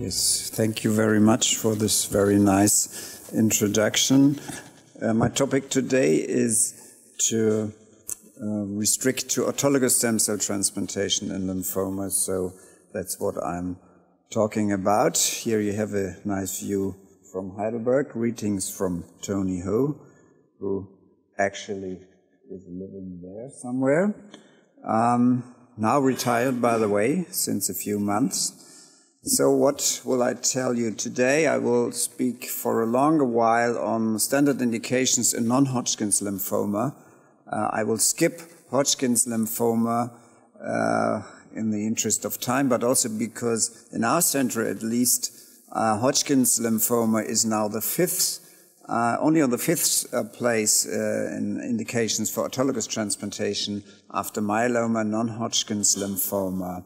Yes, thank you very much for this very nice introduction. Uh, my topic today is to uh, restrict to autologous stem cell transplantation in lymphoma, so that's what I'm talking about. Here you have a nice view from Heidelberg. Greetings from Tony Ho, who actually is living there somewhere. Um, now retired, by the way, since a few months. So what will I tell you today? I will speak for a longer while on standard indications in non-Hodgkin's lymphoma. Uh, I will skip Hodgkin's lymphoma uh, in the interest of time, but also because in our center at least, uh, Hodgkin's lymphoma is now the fifth uh, only on the fifth uh, place uh, in indications for autologous transplantation after myeloma, non-Hodgkin's lymphoma,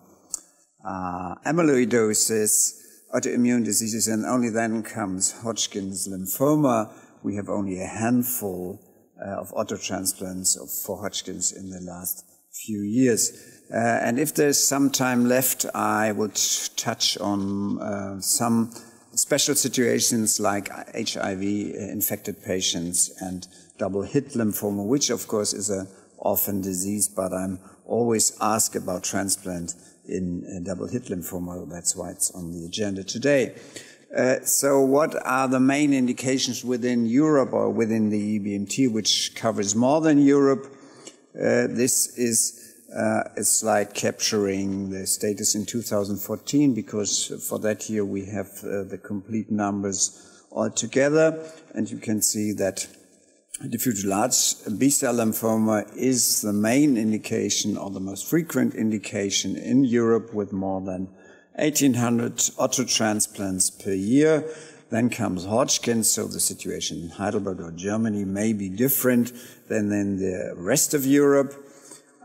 uh, amyloidosis, autoimmune diseases, and only then comes Hodgkin's lymphoma. We have only a handful uh, of auto transplants for Hodgkin's in the last few years. Uh, and if there's some time left, I would touch on some special situations like HIV infected patients and double hit lymphoma, which of course is an orphan disease, but I'm always asked about transplant in double hit lymphoma. That's why it's on the agenda today. Uh, so what are the main indications within Europe or within the EBMT, which covers more than Europe? Uh, this is uh, a slide capturing the status in 2014 because for that year we have uh, the complete numbers all together and you can see that diffuse large B-cell lymphoma is the main indication or the most frequent indication in Europe with more than 1800 autotransplants per year. Then comes Hodgkin, so the situation in Heidelberg or Germany may be different than in the rest of Europe.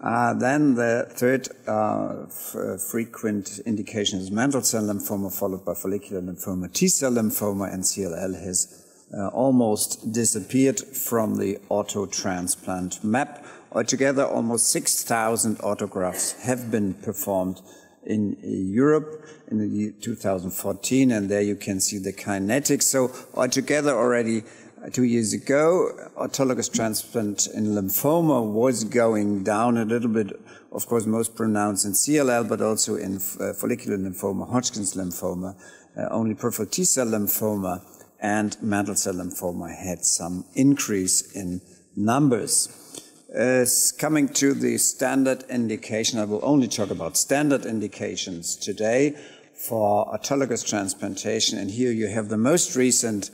Uh, then the third uh, uh, frequent indication is mantle cell lymphoma, followed by follicular lymphoma, T cell lymphoma, and CLL has uh, almost disappeared from the auto transplant map. Altogether, almost 6,000 autografts have been performed in Europe in 2014, and there you can see the kinetics. So altogether already two years ago, autologous transplant in lymphoma was going down a little bit, of course, most pronounced in CLL, but also in uh, follicular lymphoma, Hodgkin's lymphoma. Uh, only peripheral T cell lymphoma and mantle cell lymphoma had some increase in numbers. Uh, coming to the standard indication, I will only talk about standard indications today for autologous transplantation. And here you have the most recent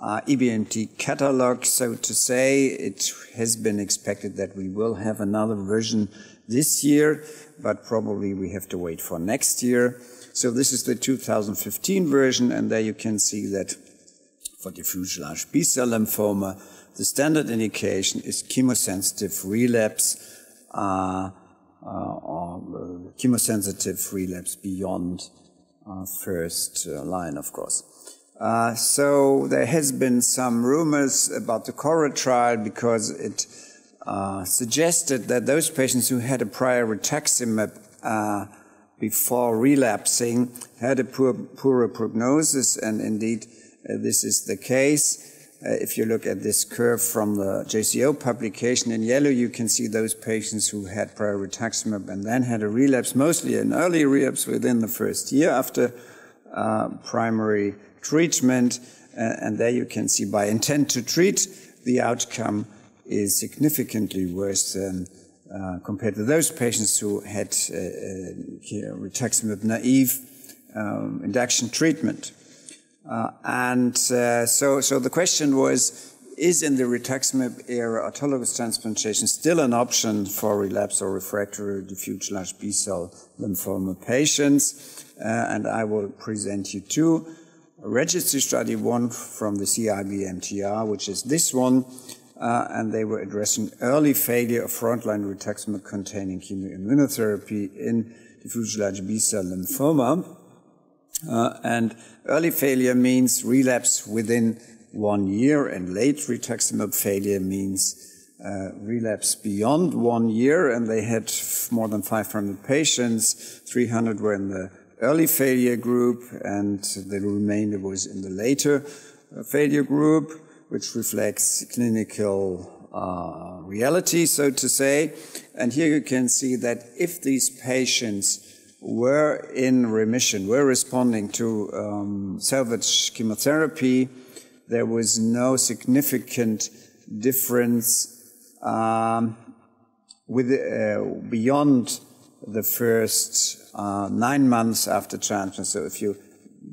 uh, EBMT catalog, so to say. It has been expected that we will have another version this year, but probably we have to wait for next year. So this is the 2015 version, and there you can see that for diffuse large B-cell lymphoma, the standard indication is chemosensitive relapse uh, uh, or uh, chemosensitive relapse beyond uh, first uh, line, of course. Uh, so there has been some rumors about the CORAL trial because it suggested that those patients who had a prior rituximab before relapsing had a poor, poorer prognosis, and indeed this is the case. Uh, if you look at this curve from the JCO publication in yellow, you can see those patients who had prior rituximab and then had a relapse, mostly an early relapse within the first year after primary treatment. Uh, and there you can see by intent to treat, the outcome is significantly worse than uh, compared to those patients who had uh, uh rituximab naive um, induction treatment. Uh, and uh, so, so the question was, is in the rituximab era autologous transplantation still an option for relapse or refractory diffuse large B-cell lymphoma patients? and I will present you two registry study, one from the CIBMTR, which is this one, uh, and they were addressing early failure of frontline rituximab containing chemoimmunotherapy in diffuse large B-cell lymphoma. Uh, and early failure means relapse within one year, and late rituximab failure means uh, relapse beyond one year, and they had more than 500 patients. 300 were in the early failure group, and the remainder was in the later uh, failure group, which reflects clinical uh, reality, so to say. And here you can see that if these patients were in remission, were responding to um, salvage chemotherapy, there was no significant difference um, with, uh, beyond the first uh, nine months after transplant. So if you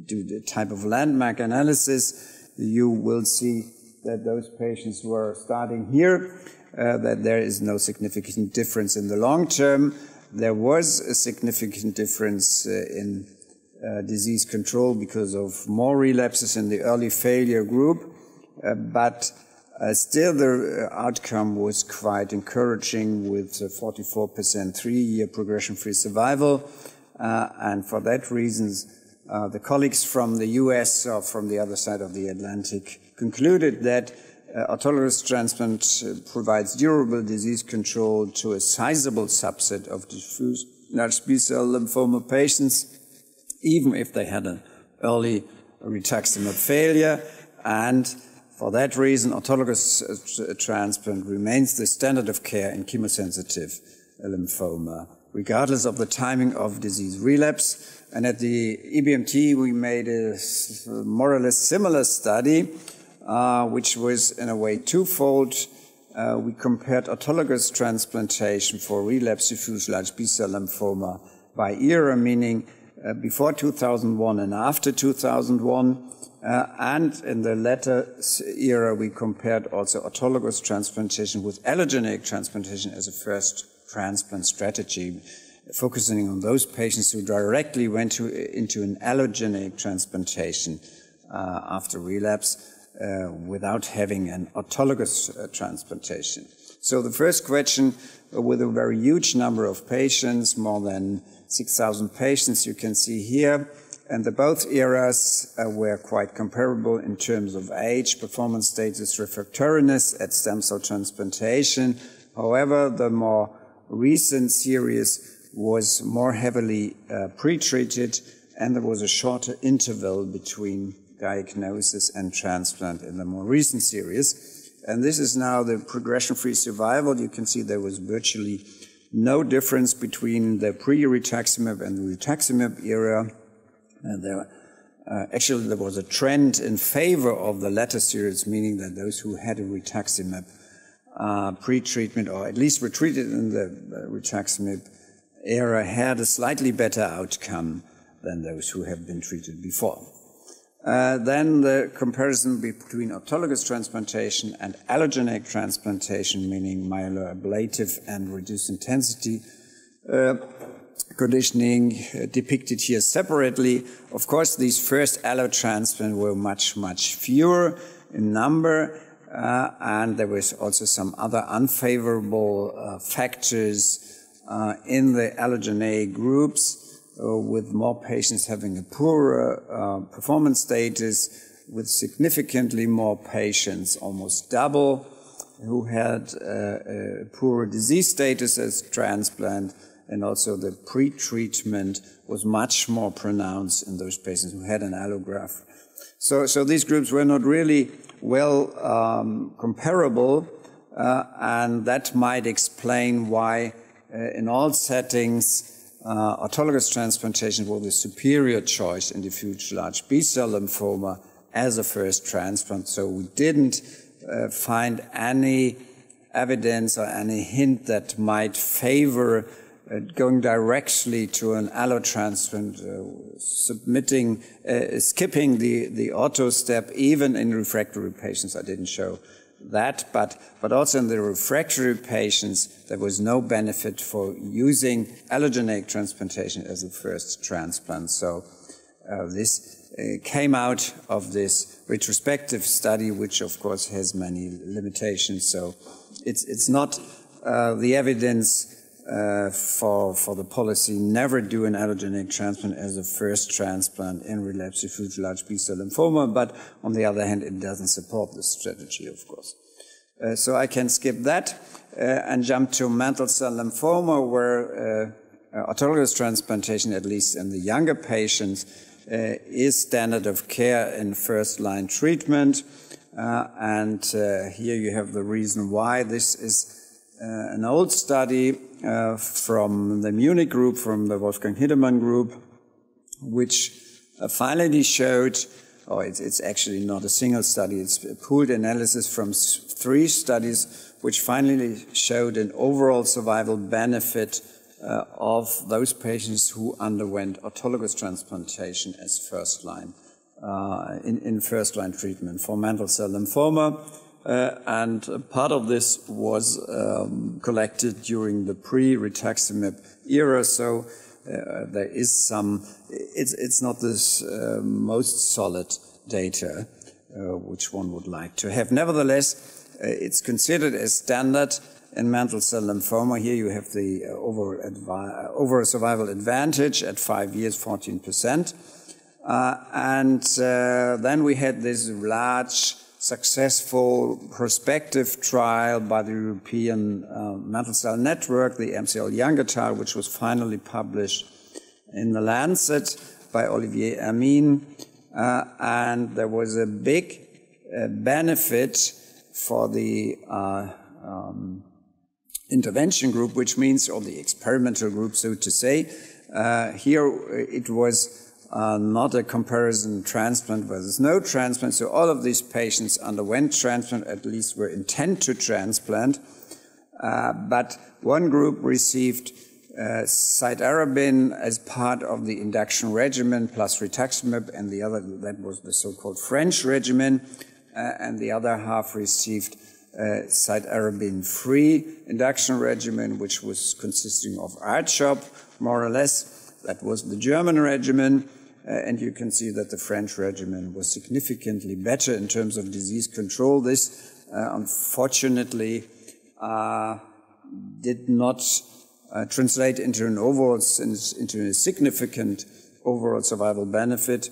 do the type of landmark analysis, you will see that those patients were starting here, uh, that there is no significant difference in the long term. There was a significant difference uh, in uh, disease control because of more relapses in the early failure group, uh, but uh, still, the uh, outcome was quite encouraging with 44% three-year progression-free survival. Uh, and for that reason, uh, the colleagues from the US or from the other side of the Atlantic concluded that uh, autologous transplant uh, provides durable disease control to a sizable subset of diffuse large B-cell lymphoma patients, even if they had an early rituximab failure. And for that reason, autologous uh, transplant remains the standard of care in chemosensitive lymphoma, regardless of the timing of disease relapse. And at the EBMT, we made a more or less similar study, uh, which was in a way twofold. Uh, we compared autologous transplantation for relapse diffuse large B-cell lymphoma by era, meaning uh, before 2001 and after 2001. Uh, and in the latter era, we compared also autologous transplantation with allogeneic transplantation as a first transplant strategy, focusing on those patients who directly went to, into an allogeneic transplantation uh, after relapse uh, without having an autologous uh, transplantation. So the first question, uh, with a very huge number of patients, more than 6,000 patients you can see here, and the both eras uh, were quite comparable in terms of age, performance status, refractoriness at stem cell transplantation. However, the more recent series was more heavily uh, pretreated and there was a shorter interval between diagnosis and transplant in the more recent series. And this is now the progression-free survival. You can see there was virtually no difference between the pre-rituximab and the rituximab era And there, uh, actually, there was a trend in favor of the latter series, meaning that those who had a rituximab uh, pre-treatment, or at least were treated in the uh, rituximab era, had a slightly better outcome than those who have been treated before. Uh, then the comparison between autologous transplantation and allogeneic transplantation, meaning myeloablative and reduced intensity, uh, conditioning uh, depicted here separately. Of course, these first allo transplants were much, much fewer in number, uh, and there was also some other unfavorable uh, factors in the allogeneic groups, uh, with more patients having a poorer uh, performance status, with significantly more patients, almost double, who had a poorer disease status as transplant and also the pre-treatment was much more pronounced in those patients who had an allograft. So, so these groups were not really well um, comparable, uh, and that might explain why, uh, in all settings, uh, autologous transplantation was the superior choice in diffuse large B-cell lymphoma as a first transplant. So we didn't uh, find any evidence or any hint that might favor uh, going directly to an allotransplant, uh, submitting, uh, skipping the, the auto step, even in refractory patients. I didn't show that, but, but also in the refractory patients, there was no benefit for using allogeneic transplantation as a first transplant. So uh, this uh, came out of this retrospective study, which of course has many limitations. So it's, it's not uh, the evidence uh, for, for the policy never do an allogeneic transplant as a first transplant in relapse diffuse large B-cell lymphoma, but on the other hand, it doesn't support this strategy, of course. Uh, so I can skip that uh, and jump to mantle cell lymphoma, where uh, uh, autologous transplantation, at least in the younger patients, is standard of care in first line treatment. And here you have the reason why. This is an old study uh, from the Munich group, from the Wolfgang Hiddemann group, which finally showed oh, it's, it's, actually not a single study, it's a pooled analysis from three studies, which finally showed an overall survival benefit uh, of those patients who underwent autologous transplantation as first line, uh, in, in, first line treatment for mantle cell lymphoma. Uh, and part of this was um, collected during the pre-rituximab era, so uh, there is some, it's, it's not this uh, most solid data uh, which one would like to have. Nevertheless, uh, it's considered as standard in mantle cell lymphoma. Here you have the uh, over, over survival advantage at five years, 14%. and then we had this large successful prospective trial by the European uh, Mantle Cell Network, the MCL Younger trial, which was finally published in the Lancet by Olivier Hermine. Uh, and there was a big uh, benefit for the uh, um, intervention group, which means, or the experimental group, so to say. Uh, here it was uh, not a comparison transplant versus no transplant. So all of these patients underwent transplant, at least were intent to transplant. Uh, but one group received uh, cytarabine as part of the induction regimen plus rituximab, and the other, that was the so-called French regimen, uh, and the other half received uh, cytarabine-free induction regimen, which was consisting of R-CHOP, more or less. That was the German regimen. Uh, and you can see that the French regimen was significantly better in terms of disease control. This, uh, unfortunately, uh, did not uh, translate into an overall into a significant overall survival benefit,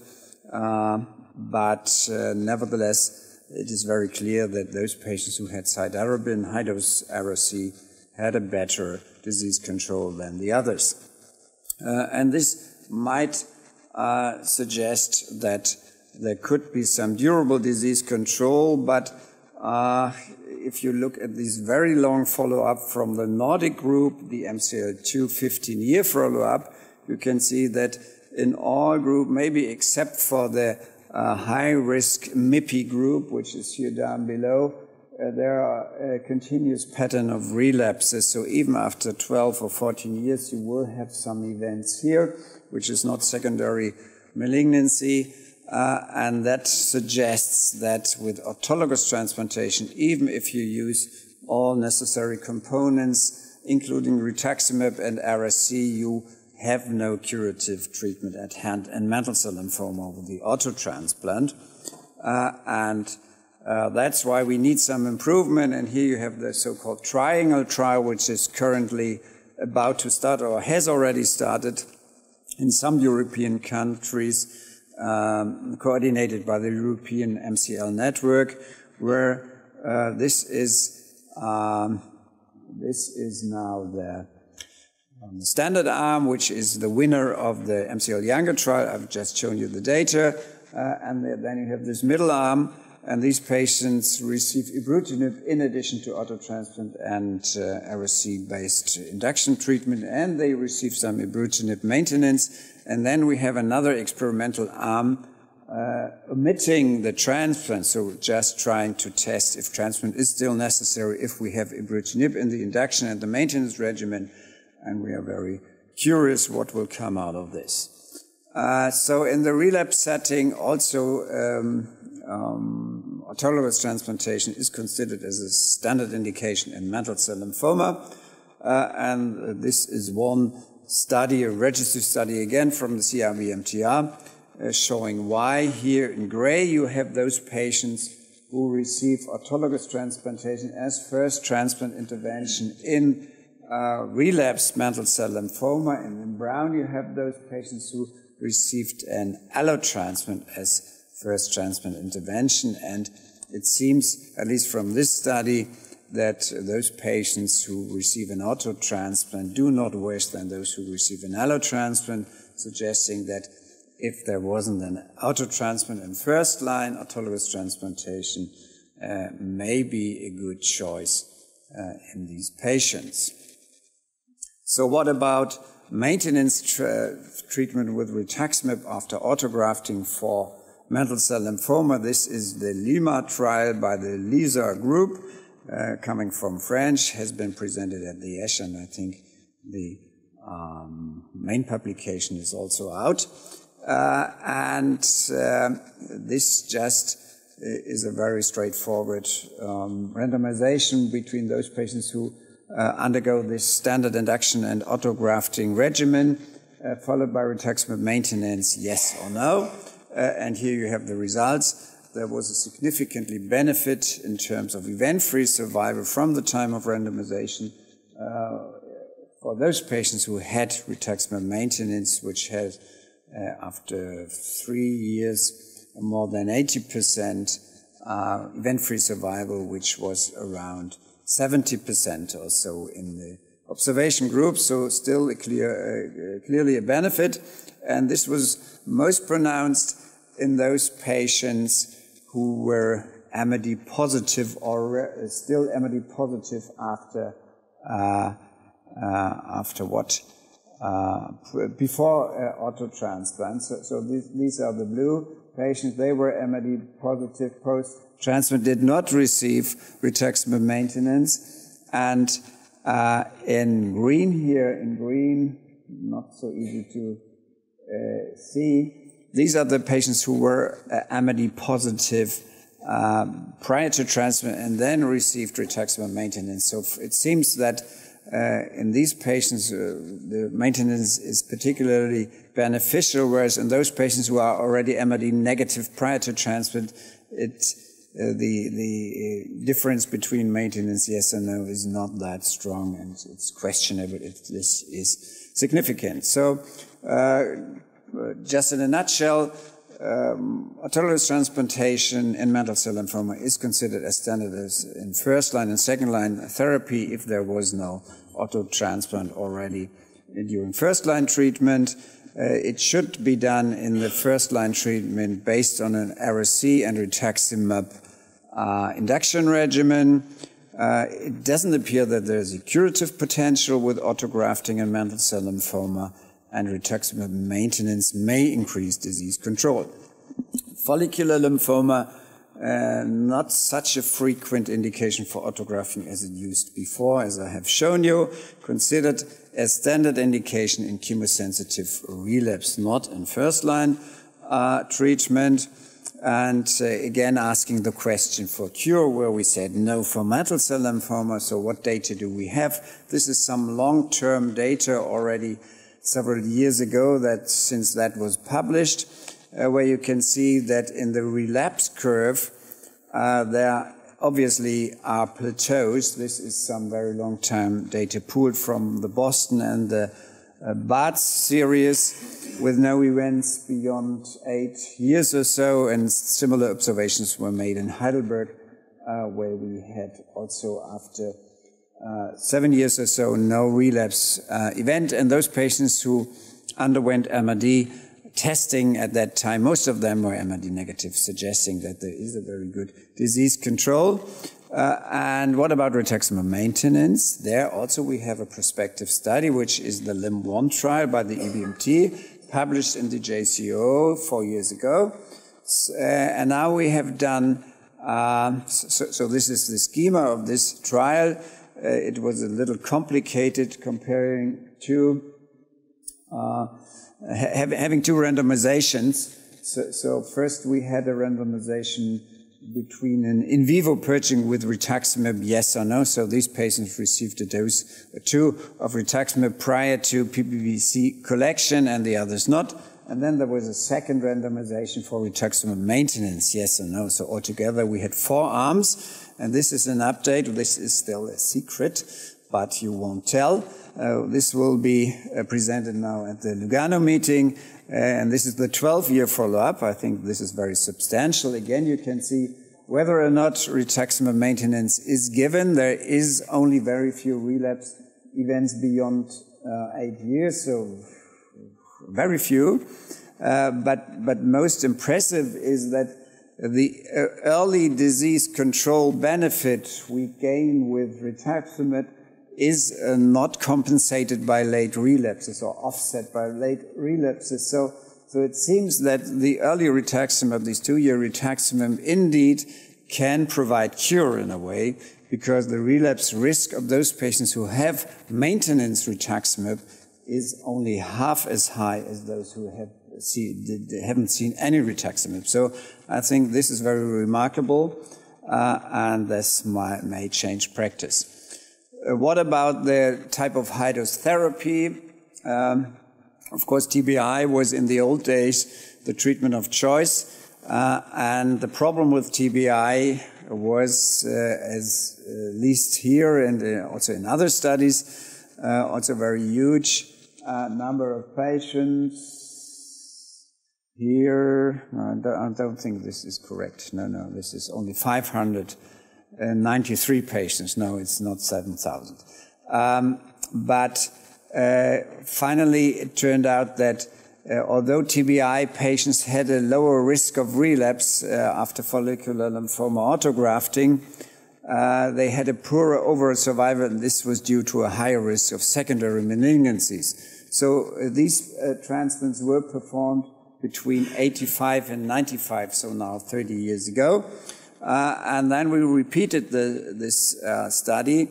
uh, but uh, nevertheless, it is very clear that those patients who had cytarabine, high-dose Ara-C, had a better disease control than the others. and this might uh, suggest that there could be some durable disease control, but uh, if you look at this very long follow-up from the Nordic group, the MCL2 15-year follow-up, you can see that in all group, maybe except for the uh, high-risk MIPI group, which is here down below, uh, there are a continuous pattern of relapses. So even after 12 or 14 years, you will have some events here which is not secondary malignancy. Uh, and that suggests that with autologous transplantation, even if you use all necessary components, including rituximab and Ara-C, you have no curative treatment at hand in mantle cell lymphoma with the auto transplant. Uh, and uh, that's why we need some improvement. And here you have the so-called triangle trial, which is currently about to start or has already started in some European countries um, coordinated by the European MCL network, where uh, this is um, this is now the um, standard arm, which is the winner of the MCL Younger trial. I've just shown you the data, uh, and then you have this middle arm, and these patients receive ibrutinib in addition to autotransplant and uh, Ara-C-based induction treatment, and they receive some ibrutinib maintenance. And then we have another experimental arm uh, omitting the transplant, so just trying to test if transplant is still necessary if we have ibrutinib in the induction and the maintenance regimen, and we are very curious what will come out of this. Uh, so in the relapse setting, also um, um, autologous transplantation is considered as a standard indication in mantle cell lymphoma. Uh, and this is one study, a registry study again from the CIBMTR, uh, showing why here in gray you have those patients who receive autologous transplantation as first transplant intervention in uh, relapsed mantle cell lymphoma. And in brown you have those patients who received an allotransplant as first transplant intervention. And it seems, at least from this study, that those patients who receive an auto transplant do not worse than those who receive an allo transplant, suggesting that if there wasn't an auto transplant in first line, autologous transplantation uh, may be a good choice uh, in these patients. So what about maintenance treatment with rituximab after autografting for mantle cell lymphoma? This is the LyMa trial by the LYSA group, uh, coming from French, has been presented at the ESH, and I think the um, main publication is also out. Uh, and uh, this just is a very straightforward um, randomization between those patients who uh, undergo this standard induction and autografting regimen, uh, followed by rituximab maintenance, yes or no. Uh, and here you have the results. There was a significantly benefit in terms of event-free survival from the time of randomization uh, for those patients who had rituximab maintenance, which had, uh, after three years, more than 80% uh, event-free survival, which was around 70% or so in the observation group, so still a clear, uh, clearly a benefit. And this was most pronounced in those patients who were MRD positive or still MRD positive after, uh, uh, after what? Uh, before uh, auto transplant. So, so these, these are the blue patients, they were MRD positive post-transplant, did not receive rituximab maintenance. And uh, in green here, in green, not so easy to uh, see, these are the patients who were uh, MRD positive um, prior to transplant and then received rituximab maintenance. So it seems that uh, in these patients, uh, the maintenance is particularly beneficial, whereas in those patients who are already MRD negative prior to transplant, it, uh, the, the uh, difference between maintenance yes and no is not that strong, and it's questionable if this is significant. So, uh, just in a nutshell, um, autologous transplantation in mantle cell lymphoma is considered as standard in first line and second line therapy if there was no auto transplant already during first line treatment. Uh, it should be done in the first line treatment based on an Ara-C and rituximab uh, induction regimen. Uh, it doesn't appear that there's a curative potential with autografting in mantle cell lymphoma and rituximab maintenance may increase disease control. Follicular lymphoma, uh, not such a frequent indication for autografting as it used before, as I have shown you, considered as standard indication in chemosensitive relapse, not in first line uh, treatment. And uh, again, asking the question for cure, where we said no for mantle cell lymphoma. So what data do we have? This is some long-term data already several years ago that since that was published, uh, where you can see that in the relapse curve, uh, there obviously are plateaus. This is some very long-term data pooled from the Boston and the uh, Barts series with no events beyond eight years or so, and similar observations were made in Heidelberg, uh, where we had also after uh, seven years or so, no relapse uh, event. And those patients who underwent MRD testing at that time, most of them were MRD negative, suggesting that there is a very good disease control. Uh, and what about rituximab maintenance? There also we have a prospective study, which is the LYM1 trial by the EBMT, published in the JCO four years ago. Uh, and now we have done, uh, so, so, this is the schema of this trial. Uh, it was a little complicated comparing two, uh, ha having two randomizations. So, so, first we had a randomization between an in vivo purging with rituximab, yes or no. So these patients received a dose or two of rituximab prior to PBSC collection and the others not. And then there was a second randomization for rituximab maintenance, yes or no. So altogether we had four arms and this is an update. This is still a secret, but you won't tell. Uh, this will be uh, presented now at the Lugano meeting. Uh, and this is the 12 year follow up. I think this is very substantial. Again, you can see whether or not rituximab maintenance is given. There is only very few relapse events beyond uh, eight years, so very few. Uh, but, but most impressive is that the uh, early disease control benefit we gain with rituximab is uh, not compensated by late relapses or offset by late relapses. So, so it seems that the early rituximab, these two-year rituximab, indeed can provide cure in a way because the relapse risk of those patients who have maintenance rituximab is only half as high as those who have see, haven't seen any rituximab. So I think this is very remarkable, uh, and this might, may change practice. Uh, what about the type of high dose therapy? Um, of course, TBI was in the old days the treatment of choice. Uh, and the problem with TBI was, uh, as uh, least here and uh, also in other studies, also very huge number of patients. Here, I don't think this is correct. No, no, this is only 593 patients. No, it's not 7,000. Um, but finally, it turned out that uh, although TBI patients had a lower risk of relapse uh, after follicular lymphoma autografting, uh, they had a poorer overall survival, and this was due to a higher risk of secondary malignancies. So uh, these uh, transplants were performed between 85 and 95, so now 30 years ago. Uh, and then we repeated the, this study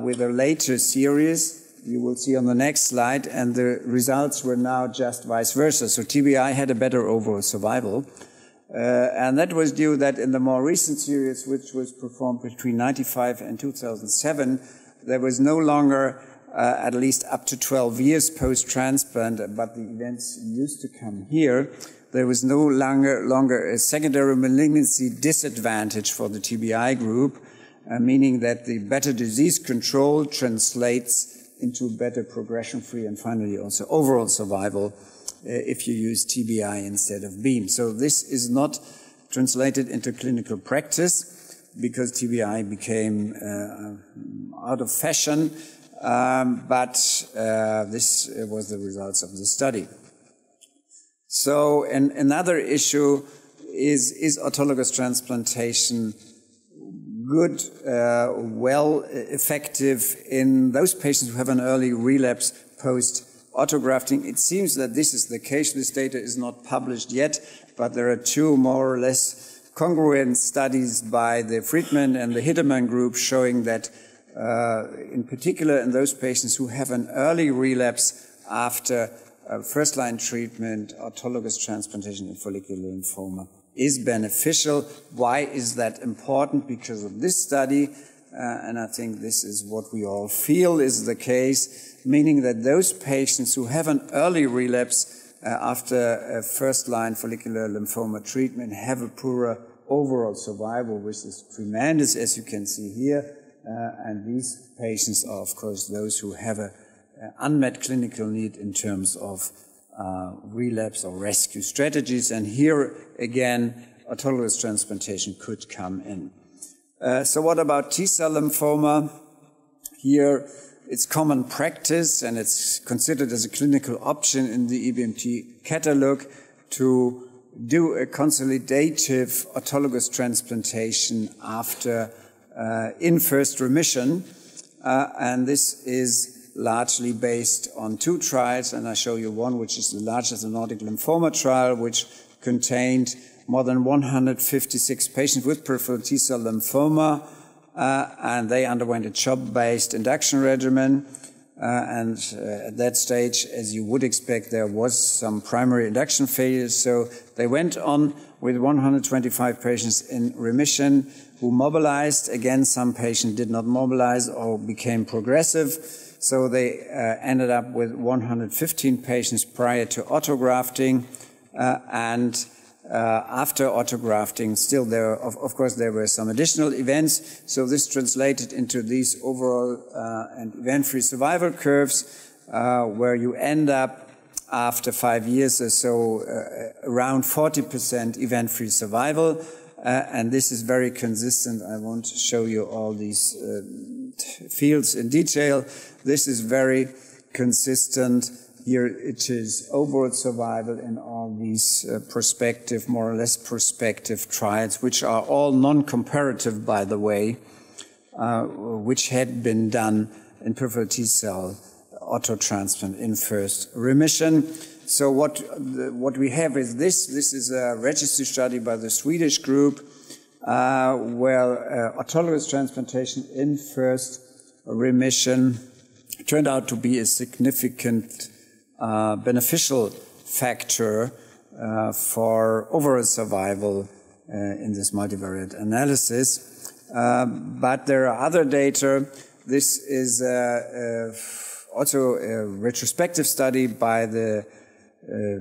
with a later series you will see on the next slide, and the results were now just vice versa. So TBI had a better overall survival. Uh, and that was due that in the more recent series, which was performed between 95 and 2007, there was no longer uh, at least up to 12 years post-transplant, but the events used to come here. There was no longer, longer a secondary malignancy disadvantage for the TBI group, uh, meaning that the better disease control translates into better progression-free and finally also overall survival uh, if you use TBI instead of BEAM. So this is not translated into clinical practice because TBI became uh, out of fashion, um, but uh, this was the results of the study. So an, another issue is, is autologous transplantation good, uh, well effective in those patients who have an early relapse post autografting. It seems that this is the case. This data is not published yet, but there are two more or less congruent studies by the Friedman and the Hiddemann group showing that, uh, in particular, in those patients who have an early relapse after uh, first line treatment, autologous transplantation in follicular lymphoma is beneficial. Why is that important? Because of this study, uh, and I think this is what we all feel is the case, meaning that those patients who have an early relapse uh, after first-line follicular lymphoma treatment have a poorer overall survival, which is tremendous, as you can see here. Uh, and these patients are, of course, those who have a, a unmet clinical need in terms of uh, relapse or rescue strategies. And here again, autologous transplantation could come in. Uh, so what about T-cell lymphoma? Here, it's common practice and it's considered as a clinical option in the EBMT catalog to do a consolidative autologous transplantation after in first remission. Uh, and this is largely based on two trials, and I show you one, which is the largest Nordic lymphoma trial, which contained more than 156 patients with peripheral T-cell lymphoma, uh, and they underwent a CHOP-based induction regimen. Uh, and uh, at that stage, as you would expect, there was some primary induction failures. So they went on with 125 patients in remission who mobilized. Again, some patients did not mobilize or became progressive. So they uh, ended up with 115 patients prior to autografting, uh, and uh, after autografting, still there, of, of, course, there were some additional events. So this translated into these overall uh, and event-free survival curves, uh, where you end up after five years or so uh, around 40% event-free survival. Uh, and this is very consistent. I won't show you all these uh, fields in detail. This is very consistent. Here it is overall survival in all these uh, prospective, more or less prospective trials, which are all non-comparative, by the way, uh, which had been done in peripheral T cell autotransplant in first remission. So what, what we have is this. This is a registry study by the Swedish group uh, where uh, autologous transplantation in first remission turned out to be a significant uh, beneficial factor uh, for overall survival uh, in this multivariate analysis. Uh, but there are other data. This is also a retrospective study by the uh,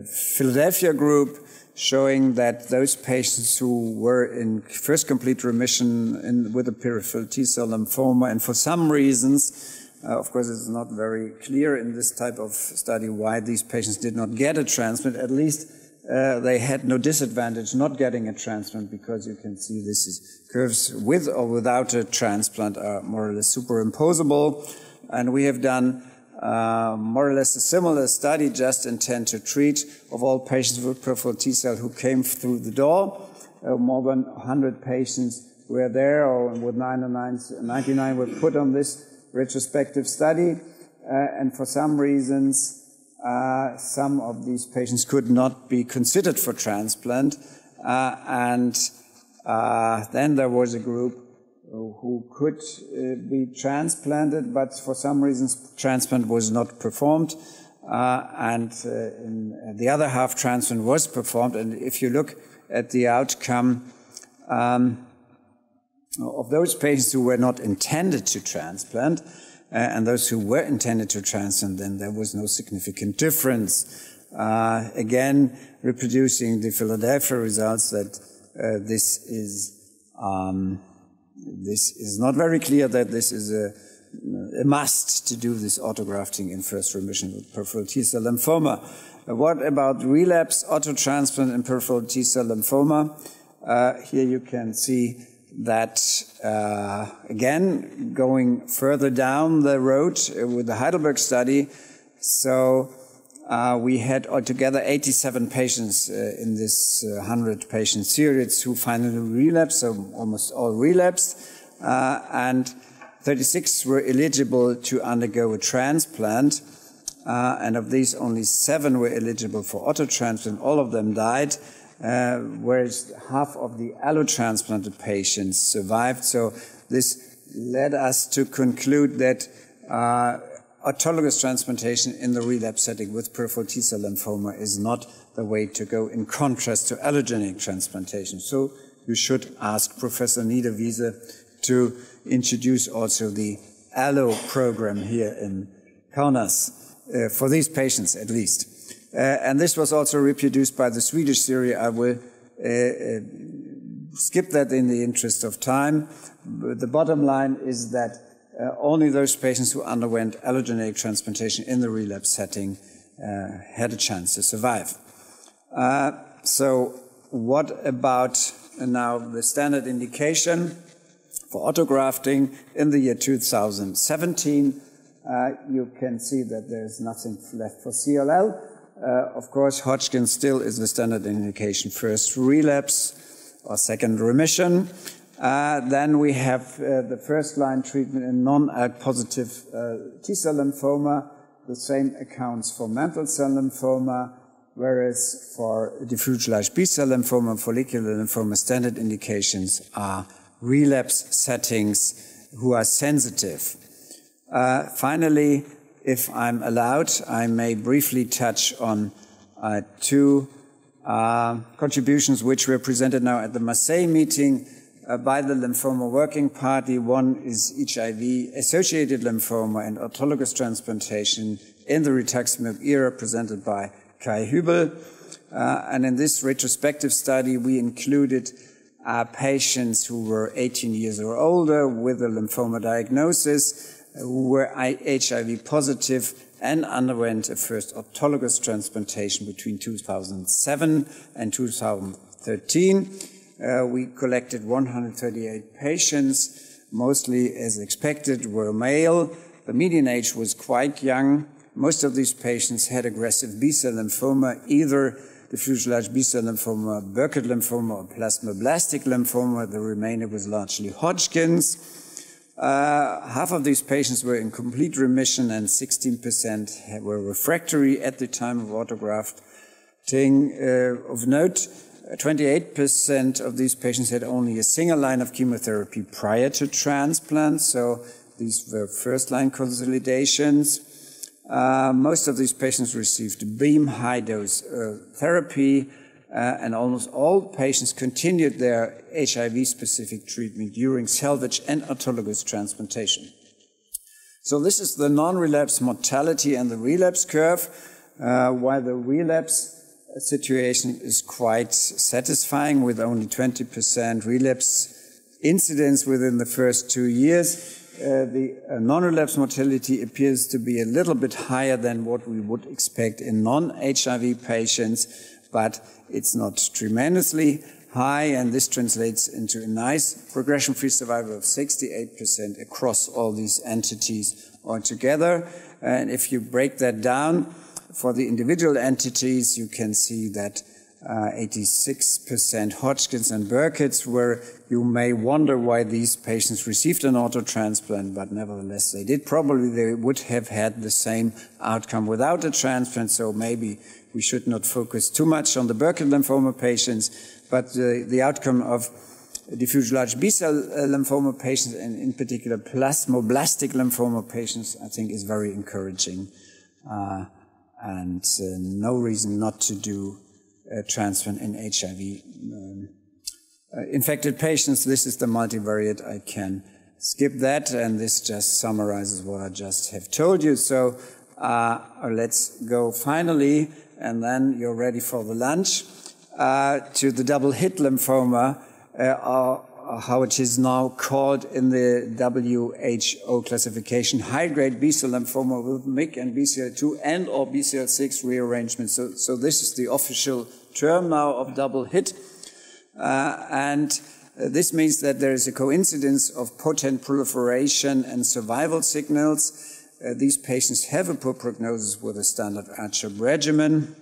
Philadelphia group showing that those patients who were in first complete remission in, with a peripheral T cell lymphoma, and for some reasons, uh, of course, it's not very clear in this type of study why these patients did not get a transplant. At least uh, they had no disadvantage not getting a transplant because you can see this is curves with or without a transplant are more or less superimposable. And we have done uh, more or less a similar study, just intent to treat, of all patients with peripheral T cell who came through the door. Uh, more than 100 patients were there, or with 99 were put on this retrospective study. Uh, and for some reasons, uh, some of these patients could not be considered for transplant. Uh, and then there was a group who could uh, be transplanted, but for some reasons transplant was not performed. Uh, and uh, in, the other half transplant was performed. And if you look at the outcome um, of those patients who were not intended to transplant, uh, and those who were intended to transplant, then there was no significant difference. Uh, again, reproducing the Philadelphia results that uh, this is um, this is not very clear that this is a, a must to do this autografting in first remission with peripheral T-cell lymphoma. Uh, what about relapse autotransplant in peripheral T-cell lymphoma? Uh, here you can see that uh, again going further down the road uh, with the Heidelberg study. So uh, we had altogether 87 patients uh, in this uh, 100 patient series who finally relapsed, so almost all relapsed, uh, and 36 were eligible to undergo a transplant. Uh, and of these, only seven were eligible for auto transplant. All of them died, uh, whereas half of the allotransplanted patients survived. So this led us to conclude that autologous transplantation in the relapse setting with peripheral T-cell lymphoma is not the way to go in contrast to allogeneic transplantation. So you should ask Professor Niederwieser to introduce also the allo program here in Kaunas, uh, for these patients at least. Uh, and this was also reproduced by the Swedish series. I will uh, uh, skip that in the interest of time. But the bottom line is that uh, only those patients who underwent allogeneic transplantation in the relapse setting uh, had a chance to survive. Uh, so, what about now the standard indication for autografting in the year 2017? Uh, you can see that there's nothing left for CLL. Uh, of course, Hodgkin still is the standard indication first relapse or second remission. Uh, then we have uh, the first line treatment in non-ALK positive uh, T cell lymphoma. The same accounts for mantle cell lymphoma, whereas for diffuse large B cell lymphoma follicular lymphoma, standard indications are relapse settings who are sensitive. Uh, finally, if I'm allowed, I may briefly touch on uh, two uh, contributions which were presented now at the Marseille meeting uh, by the Lymphoma Working Party. One is HIV associated lymphoma and autologous transplantation in the rituximab era presented by Kai Hübel. Uh, and in this retrospective study, we included uh, patients who were 18 years or older with a lymphoma diagnosis, uh, who were HIV positive and underwent a first autologous transplantation between 2007 and 2013. Uh, we collected 138 patients, mostly as expected were male. The median age was quite young. Most of these patients had aggressive B-cell lymphoma, either diffuse large B-cell lymphoma, Burkitt lymphoma, or plasmablastic lymphoma. The remainder was largely Hodgkin's. Uh, half of these patients were in complete remission and 16% were refractory at the time of autograft. Thing uh, of note, 28% of these patients had only a single line of chemotherapy prior to transplant, so these were first line consolidations. Uh, most of these patients received BEAM high dose uh, therapy, uh, and almost all patients continued their HIV specific treatment during salvage and autologous transplantation. So this is the non-relapse mortality and the relapse curve, uh, while the relapse situation is quite satisfying with only 20% relapse incidence within the first two years. Uh, the uh, non-relapse mortality appears to be a little bit higher than what we would expect in non-HIV patients, but it's not tremendously high, and this translates into a nice progression-free survival of 68% across all these entities altogether. And if you break that down for the individual entities, you can see that 86% uh, Hodgkins and Burkitt's, where you may wonder why these patients received an auto transplant, but nevertheless they did. Probably they would have had the same outcome without a transplant, so maybe we should not focus too much on the Burkitt lymphoma patients, but the, the outcome of diffuse large B-cell uh, lymphoma patients, and in particular plasmablastic lymphoma patients, I think is very encouraging. Uh, and uh, no reason not to do a transplant in HIV um, uh, infected patients. This is the multivariate. I can skip that, and this just summarizes what I just have told you. So uh, let's go finally and then you're ready for the lunch, uh, to the double hit lymphoma, uh, how it is now called in the WHO classification, high-grade B-cell lymphoma with MYC and BCL2 and or BCL6 rearrangement. So, so this is the official term now of double hit. Uh, and uh, this means that there is a coincidence of potent proliferation and survival signals uh, these patients have a poor prognosis with a standard R-CHOP regimen.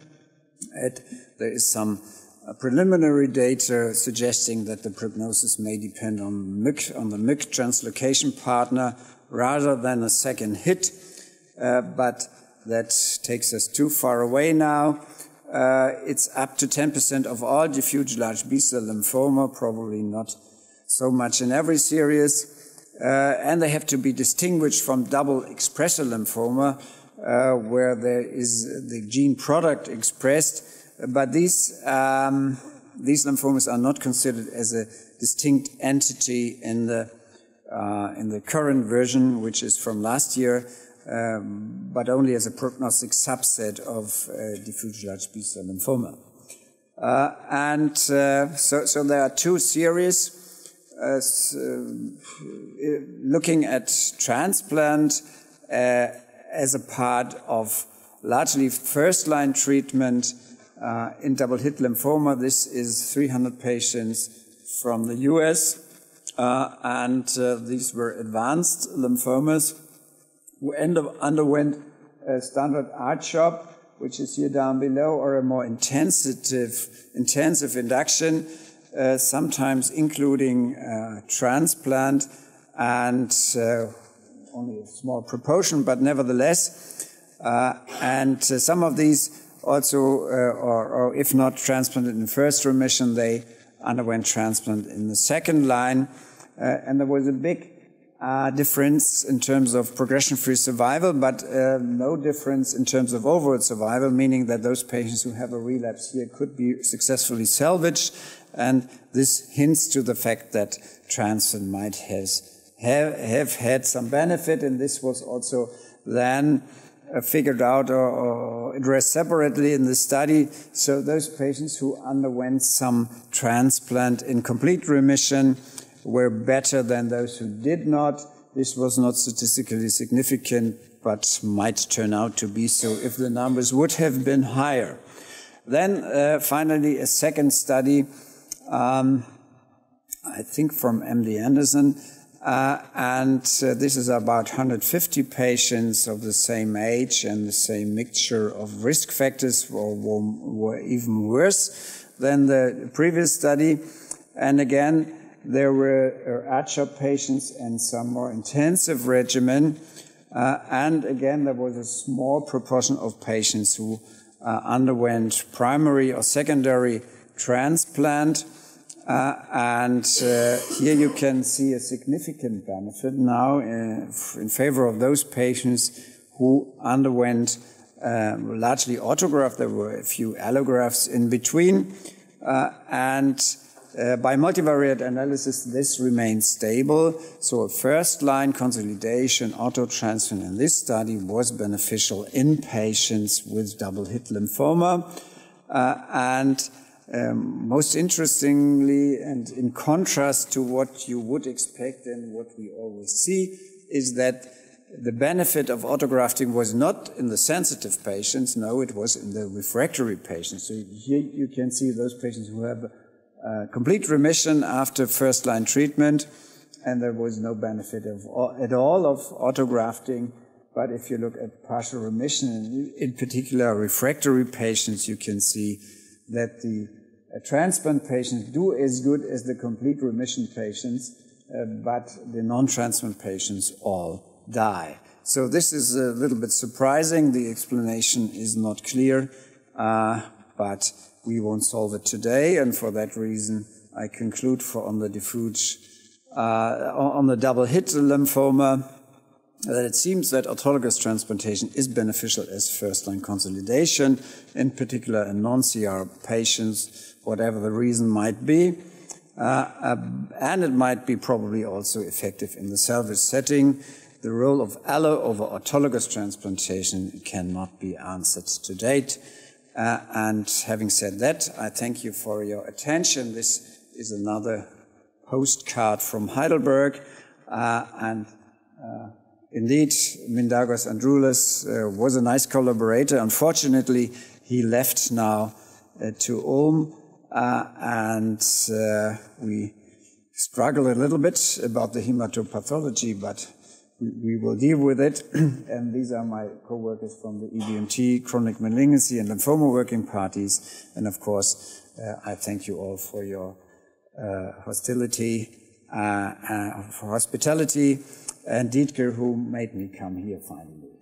And there is some uh, preliminary data suggesting that the prognosis may depend on, on the MYC translocation partner rather than a second hit, uh, but that takes us too far away now. Uh, it's up to 10% of all diffuse large B-cell lymphoma, probably not so much in every series. Uh, and they have to be distinguished from double expressor lymphoma, uh, where there is the gene product expressed, but these, um, these lymphomas are not considered as a distinct entity in the, uh, in the current version, which is from last year, um, but only as a prognostic subset of uh, diffuse large B-cell lymphoma. Uh, and uh, so, so there are two series as, uh, looking at transplant uh, as a part of largely first-line treatment uh, in double-hit lymphoma. This is 300 patients from the U.S., uh, and uh, these were advanced lymphomas who underwent a standard R-CHOP, which is here down below, or a more intensive, intensive induction uh, sometimes including uh, transplant and uh, only a small proportion, but nevertheless. Uh, and some of these also, or, or, if not transplanted in first remission, they underwent transplant in the second line. and there was a big uh, difference in terms of progression-free survival, but uh, no difference in terms of overall survival, meaning that those patients who have a relapse here could be successfully salvaged and this hints to the fact that transplant might has, have, have had some benefit, and this was also then uh, figured out or, or, addressed separately in the study. So those patients who underwent some transplant in complete remission were better than those who did not. This was not statistically significant, but might turn out to be so if the numbers would have been higher. Then uh, finally, a second study um, I think from MD Anderson. Uh, and uh, this is about 150 patients of the same age and the same mixture of risk factors, or were even worse than the previous study. And again, there were R-CHOP patients and some more intensive regimen. Uh, and again, there was a small proportion of patients who uh, underwent primary or secondary transplant. Uh, and uh, here you can see a significant benefit now in, uh, in favor of those patients who underwent um, largely autograft. There were a few allografts in between. Uh, and uh, by multivariate analysis, this remains stable. So a first-line consolidation autotransplant in this study was beneficial in patients with double-hit lymphoma. Uh, and um, most interestingly, and in contrast to what you would expect and what we always see, is that the benefit of autografting was not in the sensitive patients, no, it was in the refractory patients. So here you can see those patients who have uh, complete remission after first line treatment, and there was no benefit of, at all of autografting. But if you look at partial remission, in particular refractory patients, you can see that the uh, transplant patients do as good as the complete remission patients, uh, but the non-transplant patients all die. So this is a little bit surprising. The explanation is not clear, uh, but we won't solve it today, and for that reason, I conclude for on the diffuse, uh, on the double hit lymphoma, that it seems that autologous transplantation is beneficial as first-line consolidation, in particular in non-CR patients, whatever the reason might be. Uh, uh, and it might be probably also effective in the salvage setting. The role of allo over autologous transplantation cannot be answered to date. Uh, and having said that, I thank you for your attention. This is another postcard from Heidelberg. Uh, and uh, indeed, Mindaugas Andrulis uh, was a nice collaborator. Unfortunately, he left now uh, to Ulm. Uh, and we struggle a little bit about the hematopathology, but we will deal with it. and these are my co-workers from the EBMT, Chronic Malignancy and Lymphoma Working Parties. And of course, uh, I thank you all for your uh, hostility, uh, uh for hospitality, and Dietger, who made me come here finally.